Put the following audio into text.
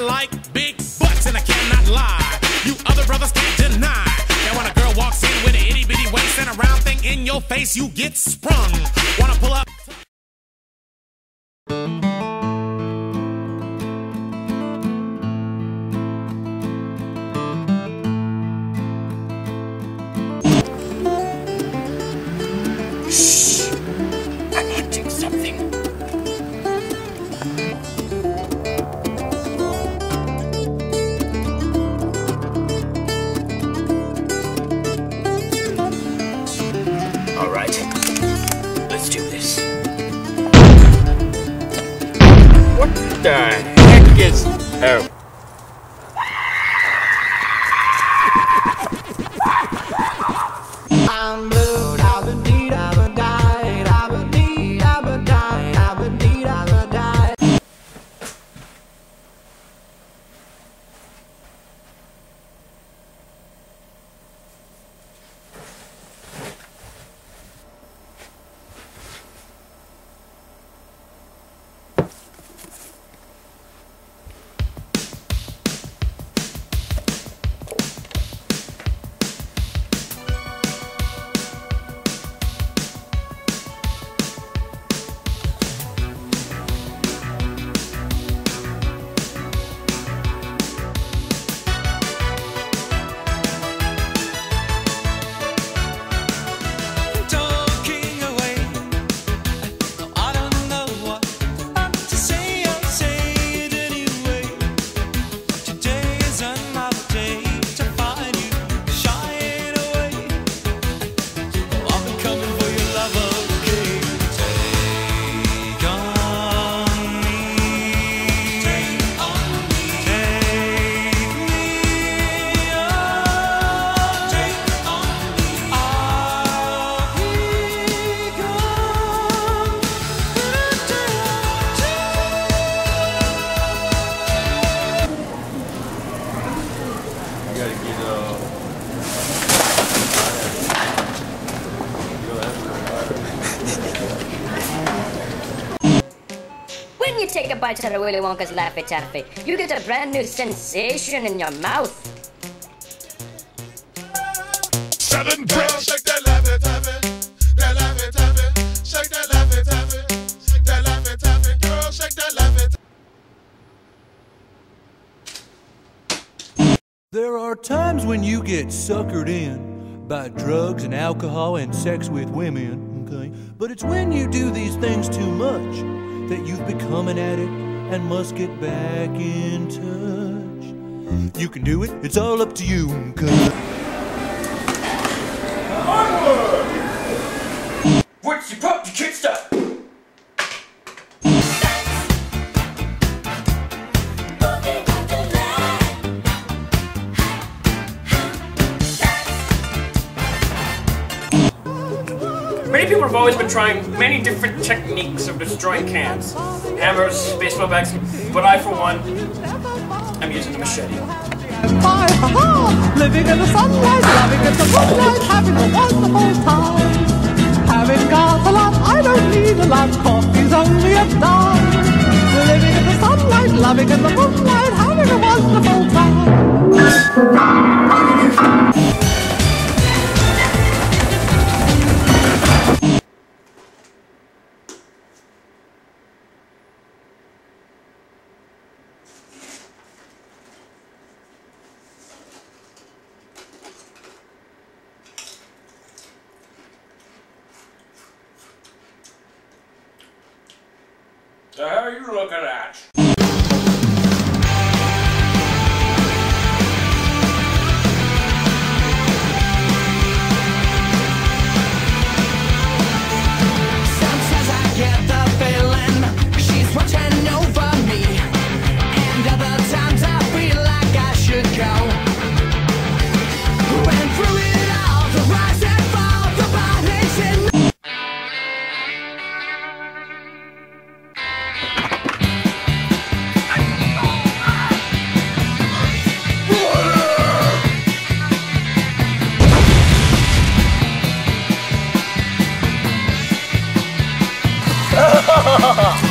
like big butts and I cannot lie. You other brothers can't deny. That when a girl walks in with an itty bitty waist and a round thing in your face, you get sprung. The heck is? Oh. Gotta get uh. When you take a bite out of Willy Wonka's Laffy Taffy, you get a brand new sensation in your mouth. Seven bricks. There are times when you get suckered in by drugs and alcohol and sex with women, okay? But it's when you do these things too much that you've become an addict and must get back in touch. You can do it, it's all up to you, okay? What's your pop? You can't. People have always been trying many different techniques of destroying cans. Hammers, baseball bats, but I, for one, I'm using a machete. Living in the sunlight, loving in the moonlight, having a wonderful time. Having got a lot, I don't need a lot, coffee's only a dime. Living in the sunlight, loving in the moonlight, having The hell are you looking at? Ha ha ha ha!